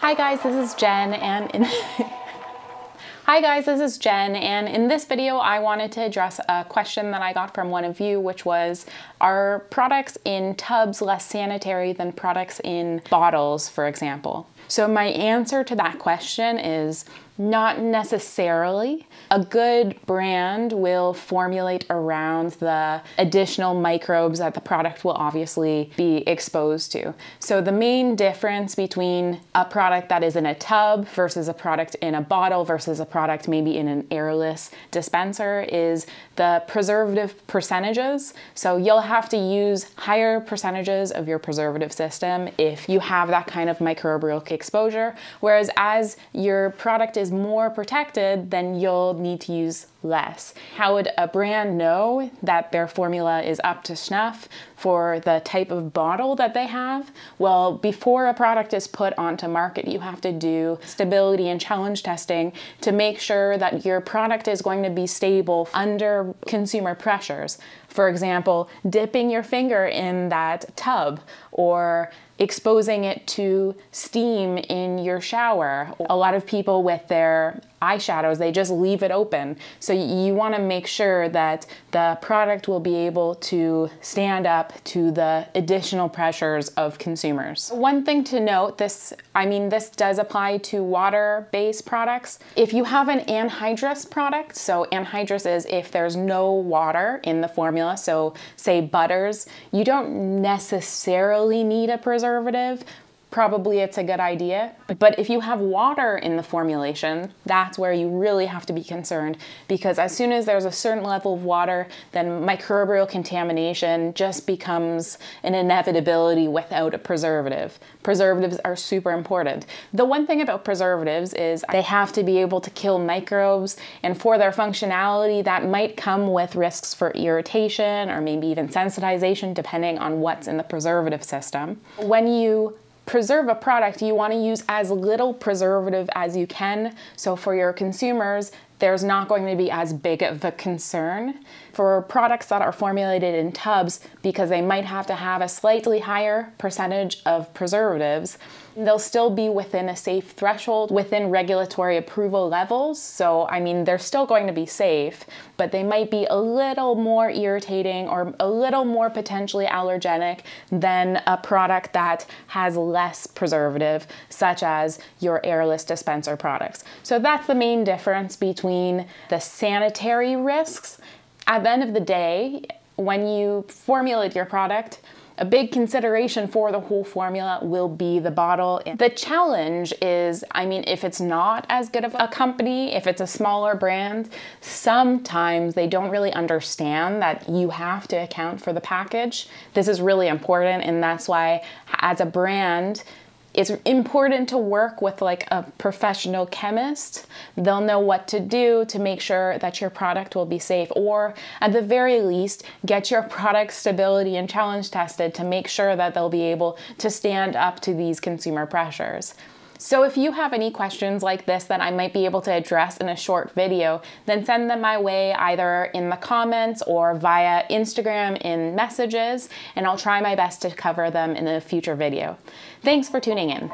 Hi guys, this is Jen and in Hi guys, this is Jen and in this video I wanted to address a question that I got from one of you which was are products in tubs less sanitary than products in bottles for example? So my answer to that question is not necessarily. A good brand will formulate around the additional microbes that the product will obviously be exposed to. So the main difference between a product that is in a tub versus a product in a bottle versus a product maybe in an airless dispenser is the preservative percentages. So you'll have to use higher percentages of your preservative system if you have that kind of microbial exposure. Whereas as your product is more protected, then you'll need to use less. How would a brand know that their formula is up to snuff for the type of bottle that they have? Well, before a product is put onto market, you have to do stability and challenge testing to make sure that your product is going to be stable under consumer pressures. For example, dipping your finger in that tub or exposing it to steam in your shower. A lot of people with their eyeshadows, they just leave it open. So you want to make sure that the product will be able to stand up to the additional pressures of consumers. One thing to note, this, I mean, this does apply to water-based products. If you have an anhydrous product, so anhydrous is if there's no water in the formula, so say butters, you don't necessarily need a preservative, probably it's a good idea. But if you have water in the formulation, that's where you really have to be concerned because as soon as there's a certain level of water, then microbial contamination just becomes an inevitability without a preservative. Preservatives are super important. The one thing about preservatives is they have to be able to kill microbes and for their functionality that might come with risks for irritation or maybe even sensitization depending on what's in the preservative system. When you preserve a product, you want to use as little preservative as you can. So for your consumers, there's not going to be as big of a concern. For products that are formulated in tubs, because they might have to have a slightly higher percentage of preservatives, they'll still be within a safe threshold within regulatory approval levels. So, I mean, they're still going to be safe, but they might be a little more irritating or a little more potentially allergenic than a product that has less preservative, such as your airless dispenser products. So, that's the main difference between the sanitary risks. At the end of the day, when you formulate your product, a big consideration for the whole formula will be the bottle. The challenge is, I mean, if it's not as good of a company, if it's a smaller brand, sometimes they don't really understand that you have to account for the package. This is really important, and that's why, as a brand, it's important to work with like a professional chemist. They'll know what to do to make sure that your product will be safe, or at the very least, get your product stability and challenge tested to make sure that they'll be able to stand up to these consumer pressures. So if you have any questions like this that I might be able to address in a short video, then send them my way either in the comments or via Instagram in messages, and I'll try my best to cover them in a future video. Thanks for tuning in.